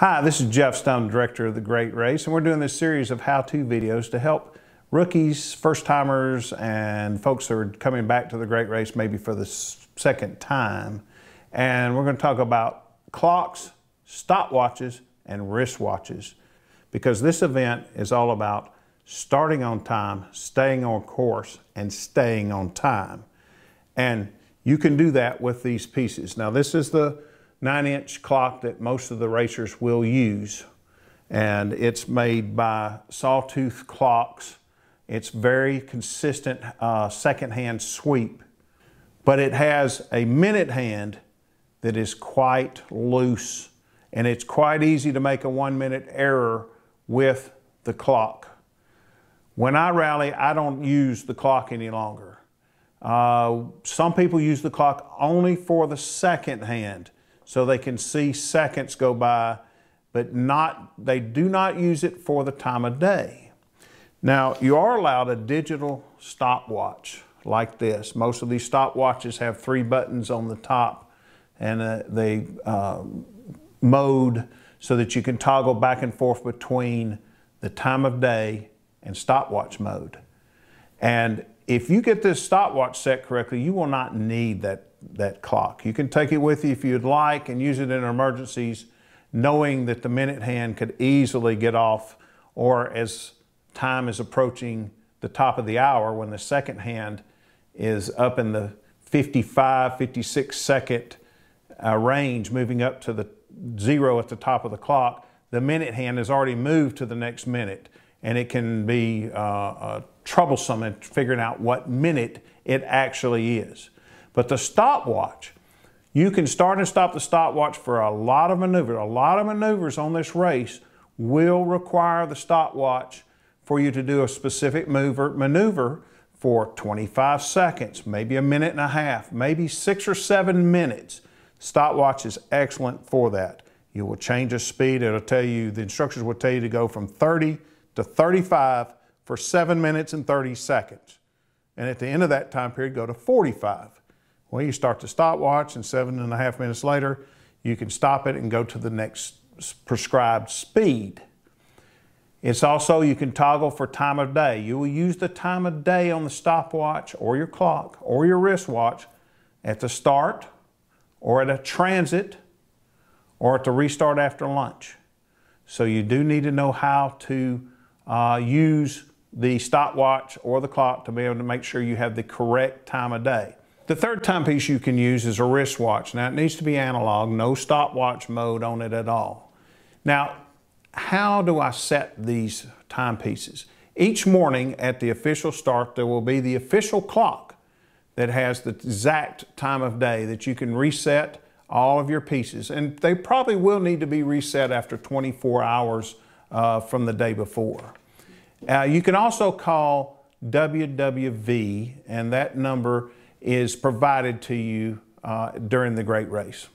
Hi, this is Jeff Stone, Director of the Great Race, and we're doing this series of how-to videos to help rookies, first-timers, and folks that are coming back to the Great Race maybe for the second time. And we're going to talk about clocks, stopwatches, and wristwatches because this event is all about starting on time, staying on course, and staying on time. And you can do that with these pieces. Now, this is the nine inch clock that most of the racers will use. And it's made by Sawtooth Clocks. It's very consistent uh, second hand sweep, but it has a minute hand that is quite loose and it's quite easy to make a one minute error with the clock. When I rally, I don't use the clock any longer. Uh, some people use the clock only for the second hand so they can see seconds go by, but not, they do not use it for the time of day. Now, you are allowed a digital stopwatch like this. Most of these stopwatches have three buttons on the top and uh, they uh, mode so that you can toggle back and forth between the time of day and stopwatch mode. And if you get this stopwatch set correctly, you will not need that that clock. You can take it with you if you'd like and use it in emergencies, knowing that the minute hand could easily get off or as time is approaching the top of the hour when the second hand is up in the 55, 56 second uh, range, moving up to the zero at the top of the clock, the minute hand has already moved to the next minute. And it can be uh, uh, troublesome in figuring out what minute it actually is. But the stopwatch, you can start and stop the stopwatch for a lot of maneuvers. A lot of maneuvers on this race will require the stopwatch for you to do a specific mover, maneuver for 25 seconds, maybe a minute and a half, maybe six or seven minutes. Stopwatch is excellent for that. You will change the speed. It'll tell you, the instructions will tell you to go from 30 to 35 for seven minutes and 30 seconds. And at the end of that time period, go to 45. Well, you start the stopwatch, and seven and a half minutes later, you can stop it and go to the next prescribed speed. It's also, you can toggle for time of day. You will use the time of day on the stopwatch or your clock or your wristwatch at the start or at a transit or at the restart after lunch. So you do need to know how to uh, use the stopwatch or the clock to be able to make sure you have the correct time of day. The third timepiece you can use is a wristwatch. Now it needs to be analog, no stopwatch mode on it at all. Now, how do I set these timepieces? Each morning at the official start, there will be the official clock that has the exact time of day that you can reset all of your pieces. And they probably will need to be reset after 24 hours uh, from the day before. Uh, you can also call WWV, and that number is provided to you uh, during the great race.